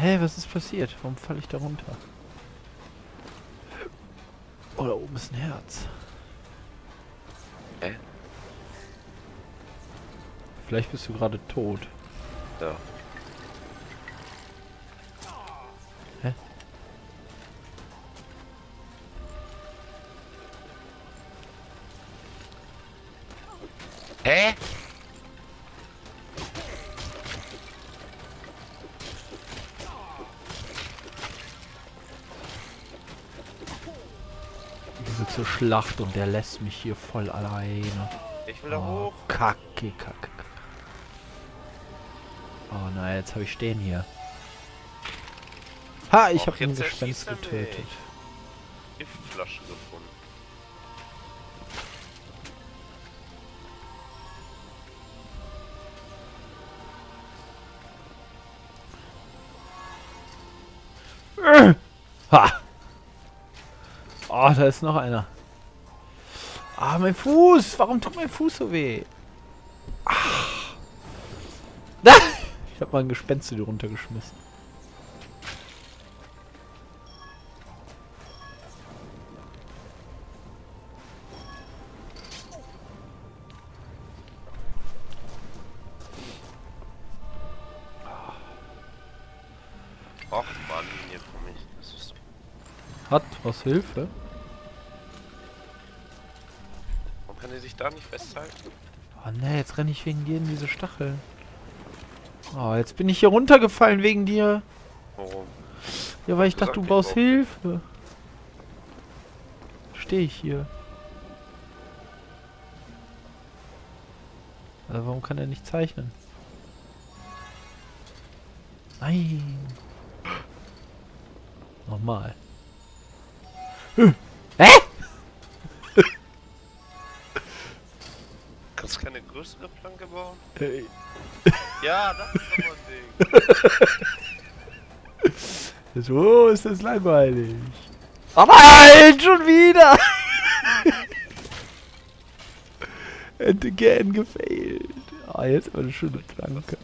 Hä, was ist passiert? Warum falle ich da runter? Oh, da oben ist ein Herz. Hä? Vielleicht bist du gerade tot. Ja. Schlacht und der lässt mich hier voll alleine. Ich will da Oh, hoch. Kacke, kacke. Oh nein, jetzt habe ich stehen hier. Ha, ich habe jetzt Gespenst getötet. Giftflasche gefunden. Ha! Oh, da ist noch einer. Ah, mein Fuß! Warum tut mein Fuß so weh? Ah. Da! Ich habe mal ein Gespenst hier runtergeschmissen. Och Mann, hier für mich. Das ist Hat was Hilfe? Da nicht festhalten? Oh ne, jetzt renne ich wegen dir in diese Stacheln. Oh, jetzt bin ich hier runtergefallen wegen dir. Warum? Ja, weil ich dachte, du brauchst brauch- Hilfe. Stehe ich hier. Also warum kann er nicht zeichnen? Nein. Nochmal. Hä? Kannst größere Planke bauen? Äh, Ja, das ist doch mal ein Ding. So ist das langweilig. Oh nein, schon wieder! And again gefailt. Ah, jetzt aber eine schöne Planke.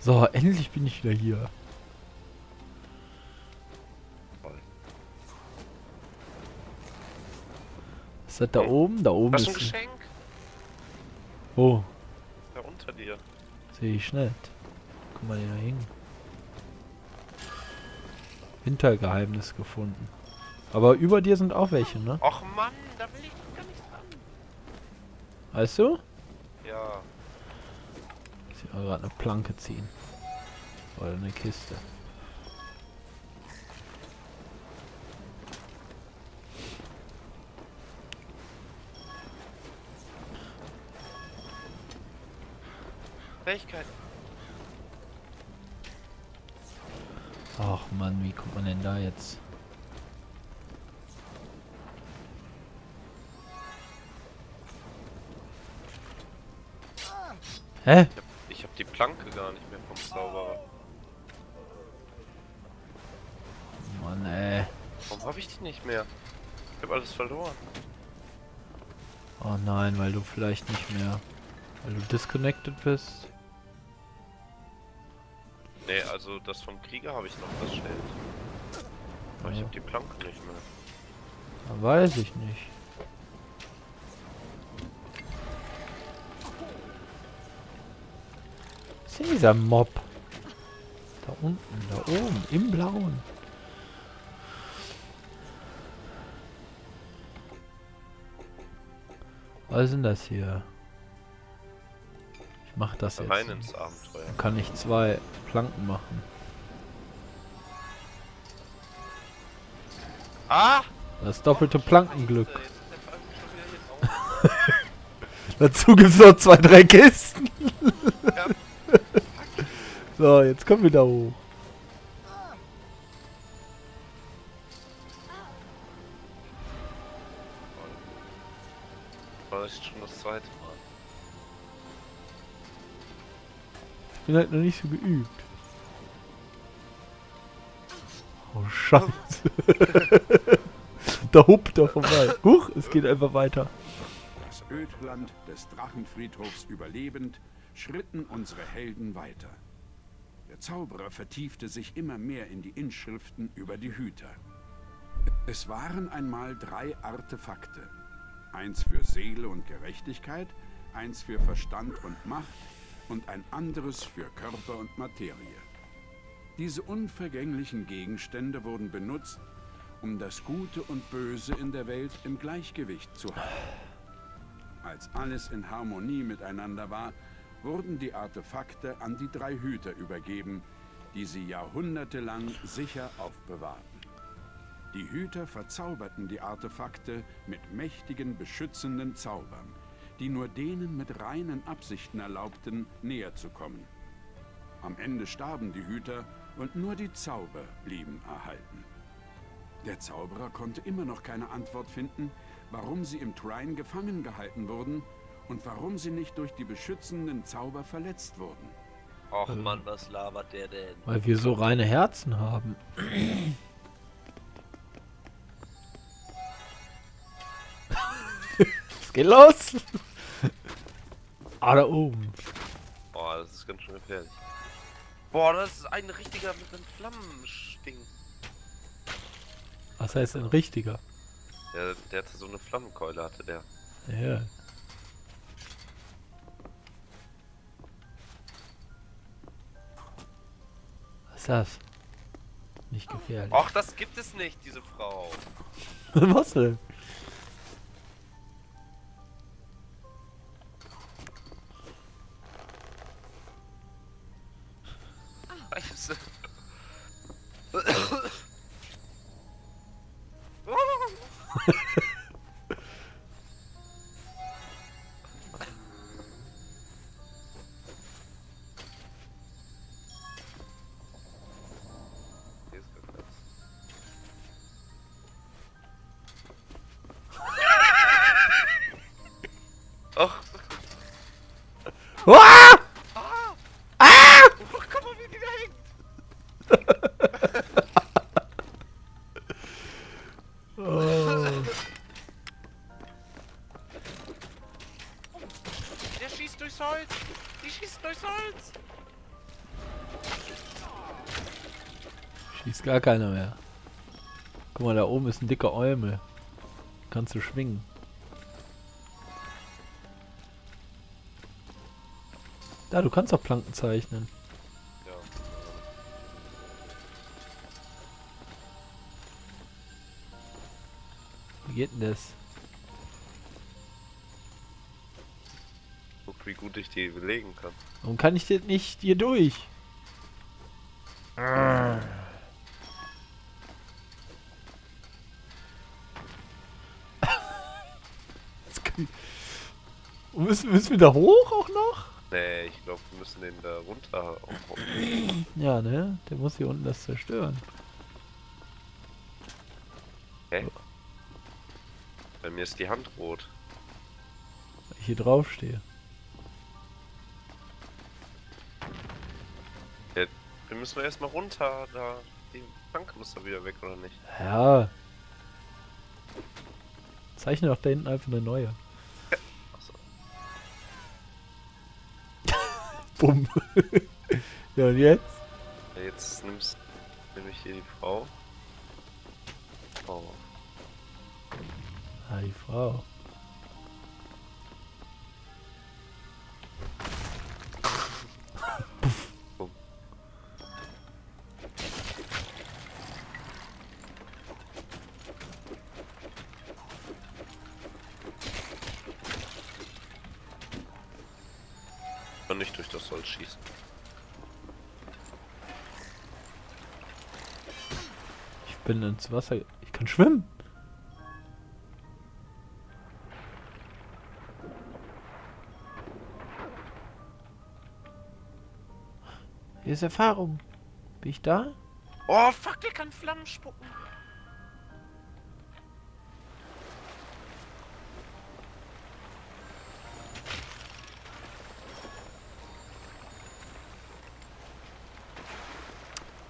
So, endlich bin ich wieder hier. Ist das da oben? Da oben Das ist ein Geschenk. Oh, Da unter dir. sehe ich nicht. Guck mal, da hing. Wintergeheimnis gefunden. Aber über dir sind auch welche, ne? Och Mann, da will ich gar nicht ran. Weißt du? Ja. Ich will gerade eine Planke ziehen. Oder eine Kiste. Fähigkeit. Ach Mann, wie kommt man denn da jetzt? Hä? Ich hab die Planke gar nicht mehr vom Zauberer. Mann, ey. Warum hab ich die nicht mehr? Ich hab alles verloren. Oh nein, weil du vielleicht nicht mehr... Weil du disconnected bist. Nee, also das vom Krieger habe ich noch, das Schild. Aber ich Ja. hab die Planke nicht mehr. Da weiß ich nicht. Was ist denn dieser Mob? Da unten, da oben, im Blauen. Was sind das hier? Ich mach das jetzt. Rein ins Abenteuer. Dann kann ich zwei Planken machen. Ah! Das doppelte Plankenglück. Ist hier drauf. Dazu gibt's noch zwei, drei Kisten. Ja. so, jetzt kommen wir da hoch. War das schon das zweite Mal? Bin halt noch nicht so geübt. Oh, Scheiße. da huppt er vorbei. Huch, es geht einfach weiter. Ödland des Drachenfriedhofs überlebend, schritten unsere Helden weiter. Der Zauberer vertiefte sich immer mehr in die Inschriften über die Hüter. Es waren einmal drei Artefakte. Eins für Seele und Gerechtigkeit, eins für Verstand und Macht und ein anderes für Körper und Materie. Diese unvergänglichen Gegenstände wurden benutzt, um das Gute und Böse in der Welt im Gleichgewicht zu halten. Als alles in Harmonie miteinander war, wurden die Artefakte an die drei Hüter übergeben, die sie jahrhundertelang sicher aufbewahrten. Die Hüter verzauberten die Artefakte mit mächtigen, beschützenden Zaubern, die nur denen mit reinen Absichten erlaubten, näher zu kommen. Am Ende starben die Hüter und nur die Zauber blieben erhalten. Der Zauberer konnte immer noch keine Antwort finden, warum sie im Trine gefangen gehalten wurden und warum sie nicht durch die beschützenden Zauber verletzt wurden. Och Ähm. Mann, was labert der denn? Weil wir so reine Herzen haben. Es geht los! Ah, da oben. Boah, das ist ganz schön gefährlich. Boah, das ist ein richtiger mit einem Flammensting. Was heißt ein richtiger? Der, der hatte so eine Flammenkeule, hatte der. Ja. Was ist das? Nicht gefährlich. Och, das gibt es nicht, diese Frau. Was denn? Schießt durchs Holz. Die schießt durchs Holz. Schießt gar keiner mehr. Guck mal, da oben ist ein dicker Eumel. Kannst du schwingen. Da, du kannst auch Planken zeichnen. Ja. Wie geht denn das? Wie gut ich die belegen kann. Warum kann ich denn nicht hier durch? Und müssen, müssen wir da hoch auch noch? Nee, ich glaube, wir müssen den da runter. Ja, ne? Der muss hier unten das zerstören. Hä? Bei mir ist die Hand rot. Weil ich hier drauf stehe. Wir müssen wir erstmal runter. Da. Die Planke muss da wieder weg, oder nicht? Ja. Zeichne doch da hinten einfach eine neue. Achso. Bumm. ja, und jetzt? Ja, jetzt nimmst nehme ich hier die Frau. Oh. Ah, die Frau. Bin ins Wasser. Ich kann schwimmen. Hier ist Erfahrung. Bin ich da? Oh, fuck, der kann Flammen spucken.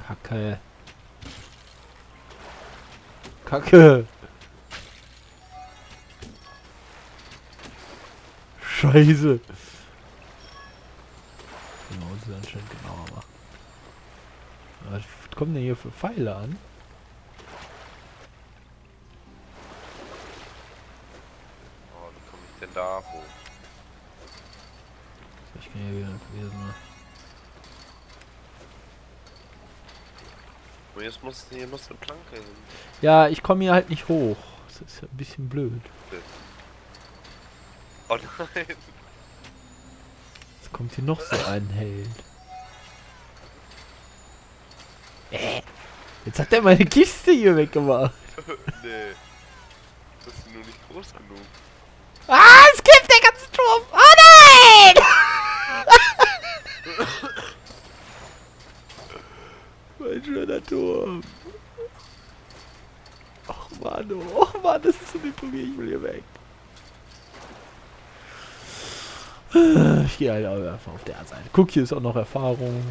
Kacke. Kacke. Scheiße. Genau, das ist anscheinend genauer machen. Was kommen denn hier für Pfeile an? Oh, wie komme ich denn da hoch? Ich kann hier wieder, wieder so Und jetzt muss, hier muss eine Planke hin. Ja, ich komme hier halt nicht hoch. Das ist ja ein bisschen blöd. Oh nein. Jetzt kommt hier noch so ein Held. Äh, jetzt hat er meine Kiste hier weggemacht. nee. Das ist nur nicht groß genug. Ah, es kippt der ganze Turm. Oh nein! Mein schöner Turm. Och Mann, oh, och Mann, das ist so deprimierend. Ich will hier weg. Ich gehe halt einfach auf der Seite. Guck, hier ist auch noch Erfahrung.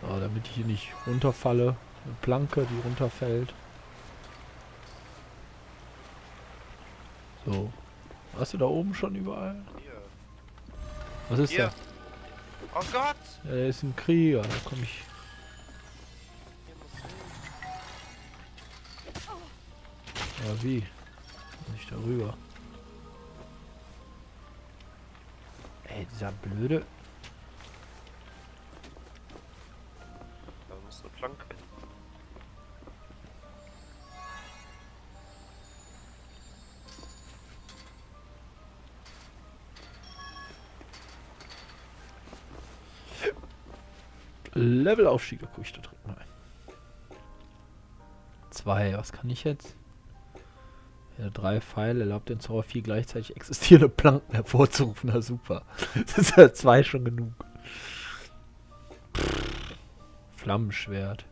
So, damit ich hier nicht runterfalle. Eine Planke, die runterfällt. So. Hast du da oben schon überall? Hier. Was ist Hier. da? Oh Gott! Ja, der ist ein Krieger. Da komme ich. Ja, wie? Komm ich da rüber? Ey, dieser blöde. Levelaufstieg. Da guck ich da drin rein. Zwei. Was kann ich jetzt? Ja, drei Pfeile erlaubt den Zauber vier gleichzeitig existierende Planken hervorzurufen. Na super. Das ist ja zwei schon genug. Pff. Flammenschwert.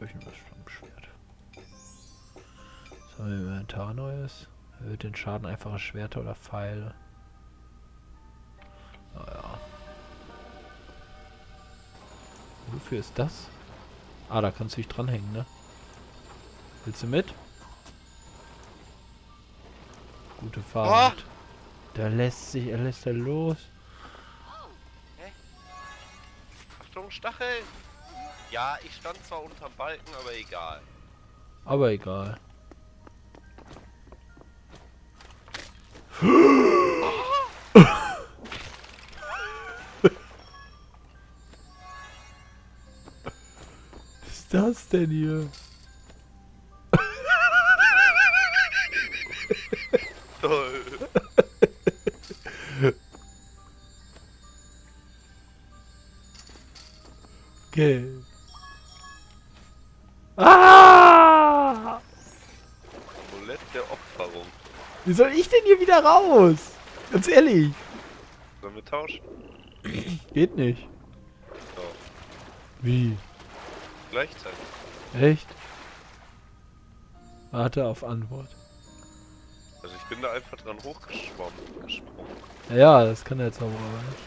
Irgendwas Flammenschwert. Was haben wir im Inventar Neues? Erhöht den Schaden einfacher Schwerter oder Pfeile. Wofür ist das? Ah, da kannst du dich dranhängen, ne? Willst du mit? Gute Fahrt. Der lässt sich, er lässt er los. Achtung, Stachel! Ja, ich stand zwar unterm Balken, aber egal. Aber egal. Das denn hier? Toll! Okay. Ah! Amulett der Opferung. Wie soll ich denn hier wieder raus? Ganz ehrlich. Sollen wir tauschen? Geht nicht. So, Wie? gleichzeitig. Echt? Warte auf Antwort. Also ich bin da einfach dran hochgeschwommen, gesprungen. Ja, das kann der Zauberer aber nicht.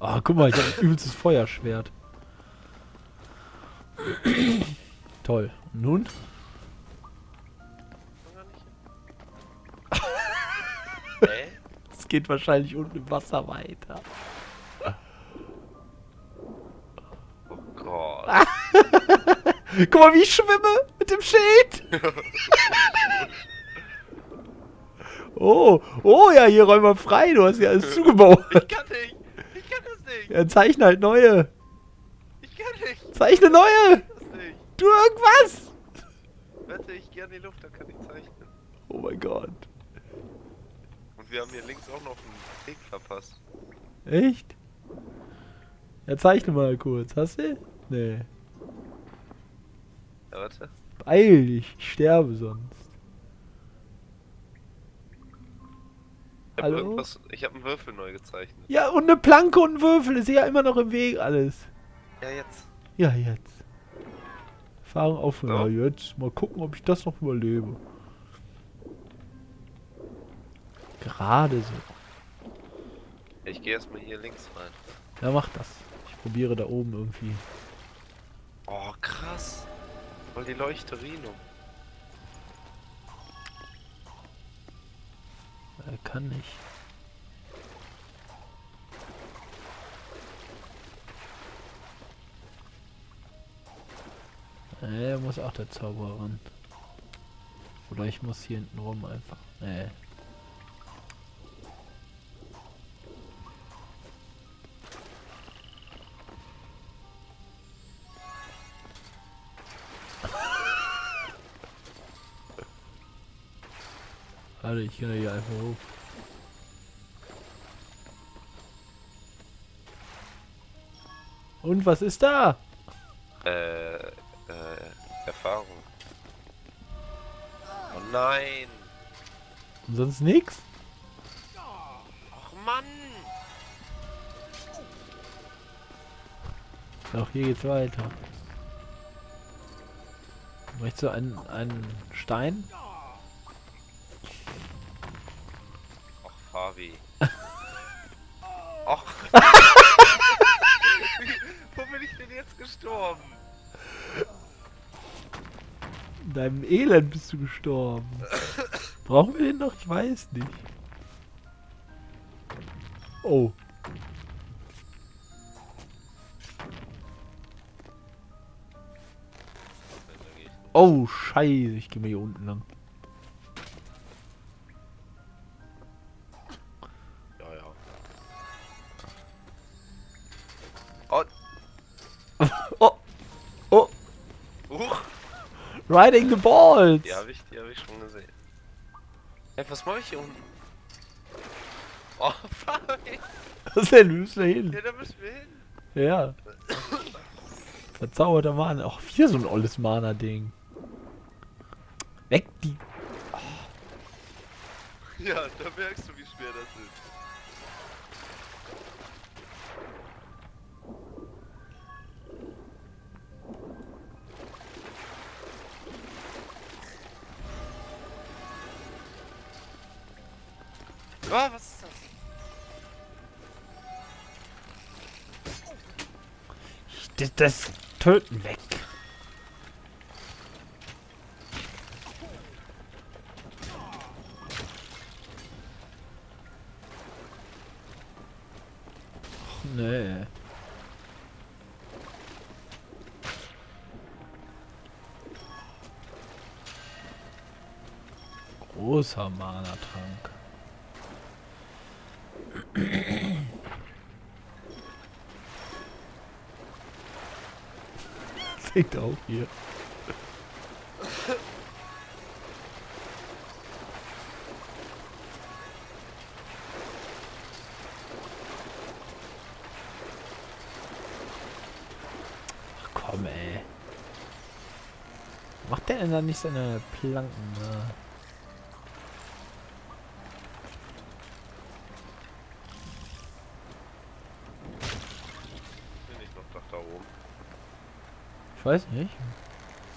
Ah, guck mal, ich habe ein übelstes Feuerschwert. Toll. Nun? Es geht wahrscheinlich unten im Wasser weiter. Oh Gott. Guck mal, wie ich schwimme mit dem Schild. oh, oh ja, hier räum mal frei. Du hast ja alles zugebaut. Ich kann nicht! Ich kann das nicht! Ja, zeichne halt neue. Ich kann nicht! Zeichne neue. Tu irgendwas. Warte, ich gehe in die Luft, dann kann ich zeichnen. Oh mein Gott. Und wir haben hier links auch noch einen Weg verpasst. Echt? Ja, zeichne mal kurz. Hast du? Nee. Ja, warte. Beeil dich. Ich sterbe sonst. Ich hab, Hallo? ich habe einen Würfel neu gezeichnet. Ja, und eine Planke und ein Würfel. Ist ja immer noch im Weg alles. Ja, jetzt. Ja, jetzt. Erfahrung auf. Ja, So. jetzt. Mal gucken, ob ich das noch überlebe. Gerade so. Ich gehe erstmal hier links rein. Ja, mach das. Ich probiere da oben irgendwie. Oh, krass. Voll die Leuchterino. Er kann nicht. Nee, muss auch der Zauberer ran. Oder ich muss hier hinten rum einfach. Nee. Warte, ich gehe hier einfach hoch. Und was ist da? Äh, äh, Erfahrung. Oh nein. Und sonst nix? Och Mann. Doch, hier geht's weiter. Möchtest du einen, einen Stein? Fabi. Och. Wo bin ich denn jetzt gestorben? In deinem Elend bist du gestorben. Brauchen wir den noch? Ich weiß nicht. Oh. Oh, scheiße. Ich gehe mal hier unten lang. Riding the balls. Die habe ich, die hab ich schon gesehen. Hey, was mache ich hier unten? Oh, Fabi. Was denn? Wir müssen da hin. Ja, da müssen wir hin. Ja. Verzauberter Mana. Ach, hier so ein olles Mana-Ding. Weg die. Ja, da merkst du, wie schwer das ist. Ah, was ist das? Das, das Töten weg. Ach, Nee. Großer Mana-Trank. Singt auch hier. Ach komm, ey. Macht der denn da nicht seine Planken? Ne? Bin ich noch doch da oben? Ich weiß nicht.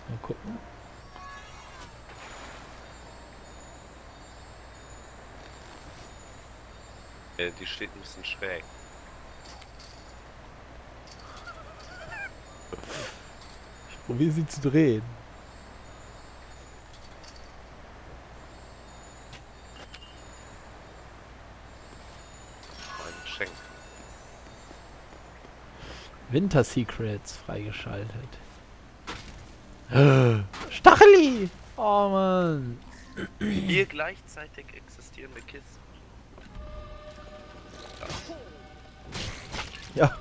Mal gucken. Äh, die steht ein bisschen schräg. Ich probiere sie zu drehen. Mein Geschenk. Winter Secrets freigeschaltet. Stacheli! Oh Mann. Vier gleichzeitig existierende Kisten. Ja.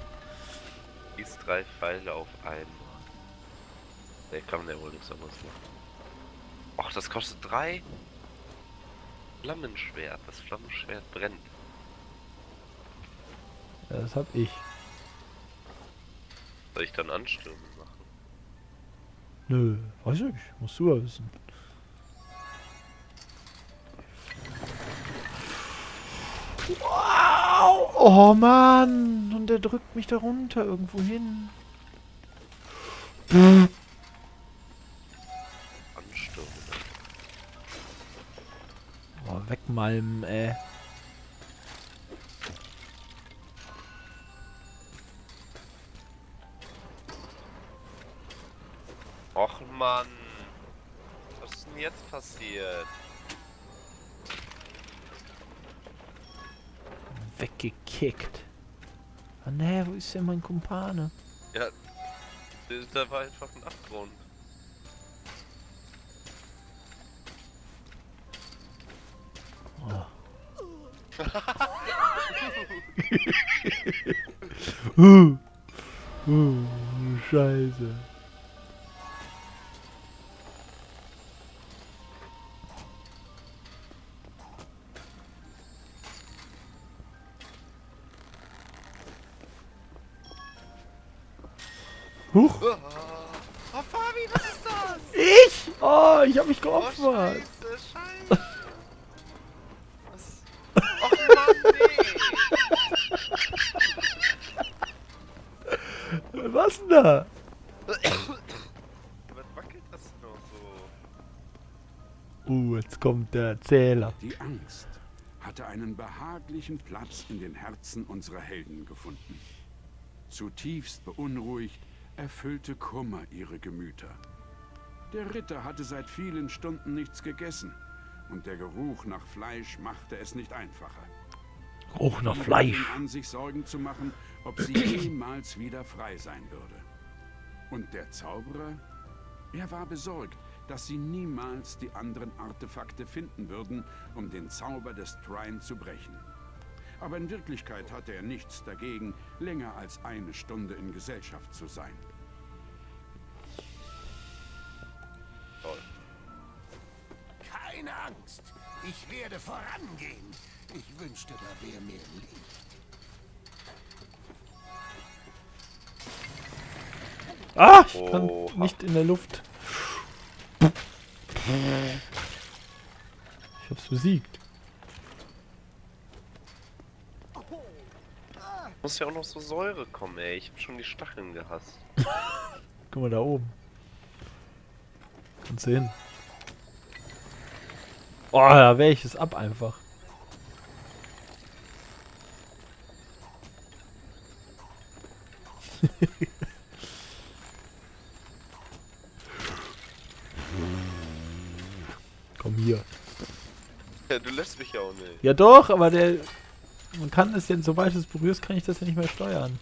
Dies drei Pfeile auf einmal. Ne, kann man ja wohl nichts anderes machen. Och, das kostet drei. Flammenschwert. Das Flammenschwert brennt. ja das hab ich. Soll ich dann anstürmen? Nö, weiß ich. Musst du ja wissen. Wow! Oh Mann! Und der drückt mich da runter irgendwo hin. Anstürmen. Oh, wegmalmen, ey. Mann. Was ist denn jetzt passiert? Weggekickt. Ah ne, wo ist denn mein Kumpane? Ja, da- da war einfach ein Abgrund. Oh. uh, uh, Scheiße. Huch. Oh, oh Fabi, was ist das? Ich? Oh, ich hab mich Oh, geopfert. scheiße, scheiße. Was? Och Mann, nee. Was denn da? Was wackelt das noch so? Uh, jetzt kommt der Zähler. Die Angst hatte einen behaglichen Platz in den Herzen unserer Helden gefunden. Zutiefst beunruhigt erfüllte Kummer ihre Gemüter. Der Ritter hatte seit vielen Stunden nichts gegessen und der Geruch nach Fleisch machte es nicht einfacher. Geruch nach Fleisch. an, sich Sorgen zu machen, ob sie jemals wieder frei sein würde. Und der Zauberer? Er war besorgt, dass sie niemals die anderen Artefakte finden würden, um den Zauber des Trine zu brechen. Aber in Wirklichkeit hatte er nichts dagegen, länger als eine Stunde in Gesellschaft zu sein. Toll. Keine Angst. Ich werde vorangehen. Ich wünschte, da wäre mehr Licht. Ah, ich kann Oha. nicht in der Luft. Ich hab's besiegt. Muss ja auch noch so Säure kommen, ey. Ich hab schon die Stacheln gehasst. Guck mal da oben. Kannst du hin. Oh, da wäre ich es ab einfach. Komm hier. Ja, du lässt mich ja auch nicht. Ja doch, aber der... Man kann es ja, sobald du es berührst, kann ich das ja nicht mehr steuern.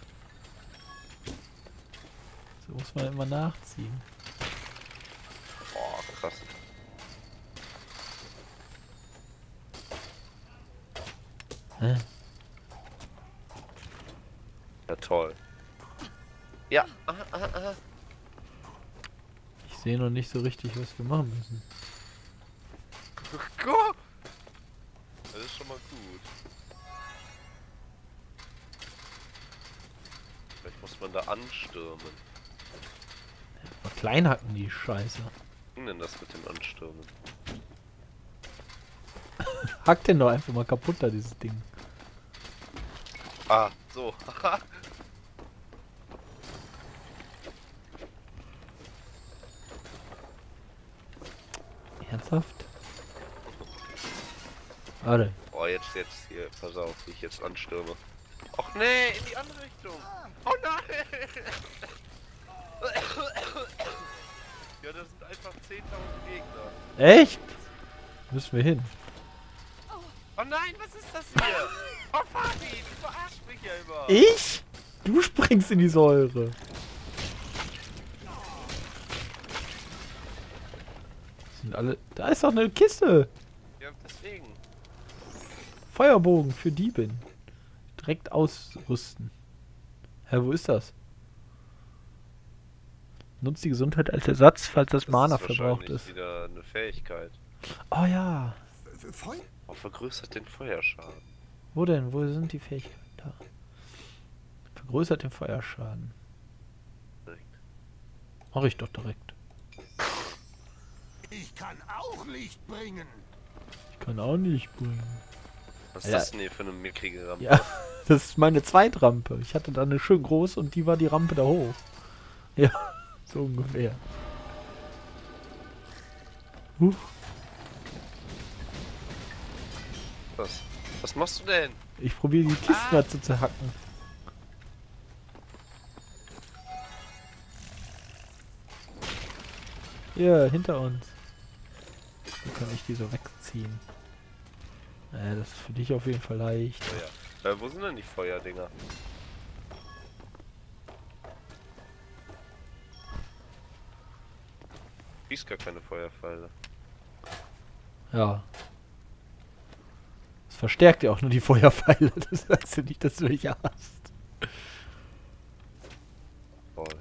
So muss man immer nachziehen. Boah, krass. Hä? Ja, toll. Ja, aha, aha, aha. Ich sehe noch nicht so richtig, was wir machen müssen. Anstürmen. Mal klein hacken die Scheiße. Was ging denn das mit dem Anstürmen? Hack den doch einfach mal kaputt da, dieses Ding. Ah, so. Ernsthaft? Warte. oh, jetzt, jetzt, hier, pass auf, wie ich jetzt anstürme. Och nee, in die andere Richtung. Oh nein! ja, das sind einfach 10.000 Gegner. Echt? Müssen wir hin. Oh nein, was ist das hier? Oh Fabi, du verarschst mich ja immer. Ich? Du springst in die Säure. Sind alle. Da ist doch eine Kiste. Ja, deswegen. Feuerbogen für Diebin. Direkt ausrüsten. Hä, wo ist das? Nutzt die Gesundheit als Ersatz, falls das, Das Mana ist verbraucht ist. wieder eine Fähigkeit. Oh ja. F- Feuer? Oh, vergrößert den Feuerschaden. Wo denn? Wo sind die Fähigkeiten? Da. Vergrößert den Feuerschaden. Direkt. Mach ich doch direkt. Ich kann auch Licht bringen. Ich kann auch nicht bringen. Was ist Ja. das denn hier für eine mickrige Rampe? Ja, das ist meine Zweitrampe. Ich hatte da eine schön groß und die war die Rampe da hoch. Ja, so ungefähr. Huch. Was? Was machst du denn? Ich probiere die Kisten Ah. da zu zerhacken. Hier, hinter uns. Dann kann ich die so wegziehen. Naja, das ist für dich auf jeden Fall leicht. Oh ja. Äh, wo sind denn die Feuerdinger? Schießt gar keine Feuerpfeile. Ja. Das verstärkt ja auch nur die Feuerpfeile. Das heißt ja nicht, dass du welche hast. Toll.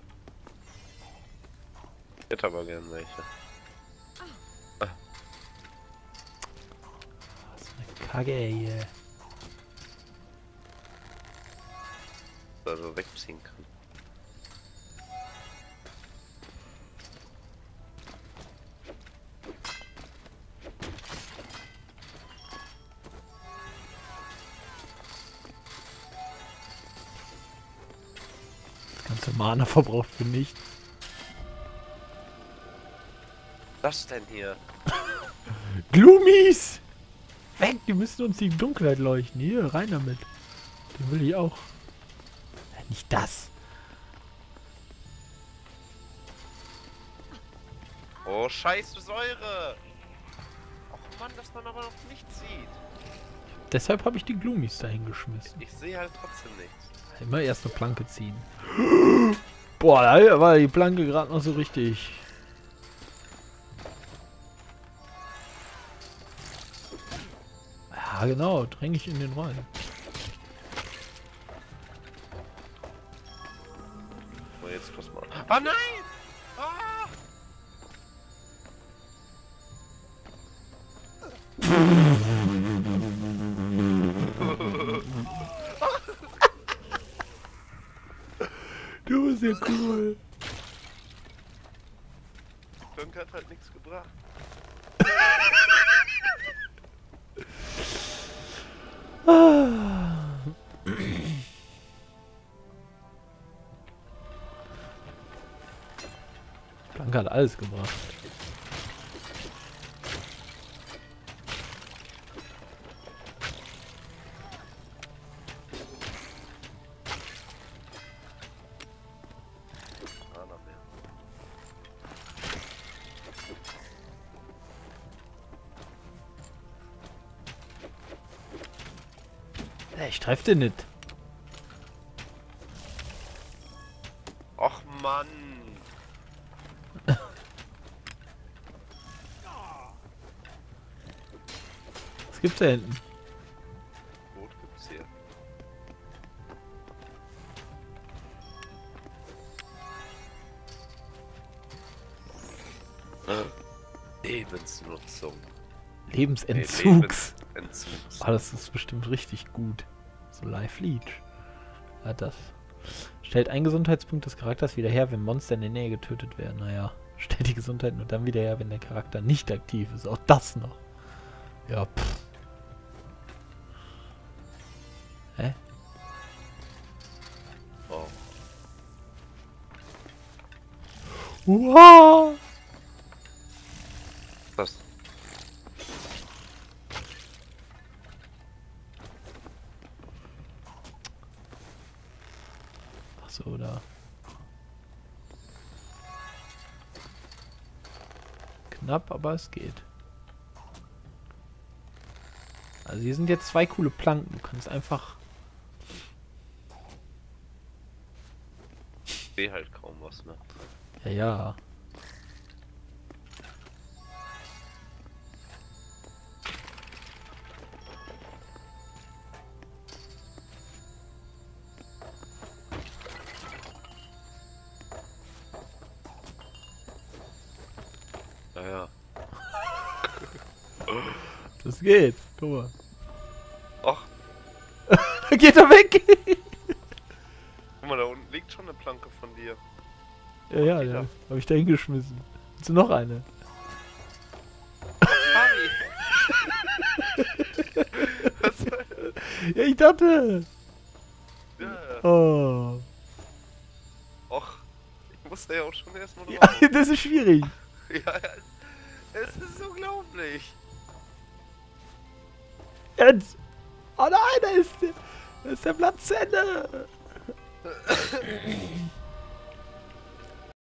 Ich hätte aber gern welche. Was für eine Kacke hier. Also wegziehen kann. Das ganze Mana verbraucht für nichts. Was denn hier? Gloomies! Weg, die müssen uns die Dunkelheit leuchten. Hier, rein damit. Den will ich auch. Das. Oh, scheiße Säure! Och Mann, dass man aber noch nichts sieht. Deshalb habe ich die Gloomies dahin geschmissen. Ich sehe halt trotzdem nichts. Immer erst eine Planke ziehen. Boah, da war die Planke gerade noch so richtig. Ja, genau, dränge ich in den rein. Pass mal. Planke hat alles. Ey, ich treff den nicht. Da hinten? Rot gibt's hier. Lebensnutzung. Lebensentzugs. Entzugs. Ah, das ist bestimmt richtig gut. So Life Leech. Ja, das. Stellt einen Gesundheitspunkt des Charakters wieder her, wenn Monster in der Nähe getötet werden. Naja, stellt die Gesundheit nur dann wieder her, wenn der Charakter nicht aktiv ist. Auch das noch. Ja, pff. Uha! Das. Ach so, da. Knapp, aber es geht. Also hier sind jetzt zwei coole Planken. Du kannst einfach... Ich sehe halt kaum was, ne? Ja, ja. Naja. Das geht. Guck mal. Da geht er weg! guck mal, da unten liegt schon eine Planke von dir. Ja, ja, ja. Hab ich da hingeschmissen. Willst du noch eine? Was soll das? Ja, ich dachte. Ja. Oh. Och, ich musste ja auch schon erstmal Ja, das ist schwierig. Ja, es, es ist unglaublich. Jetzt. Oh nein, da ist, der- da ist der Platz zu Ende.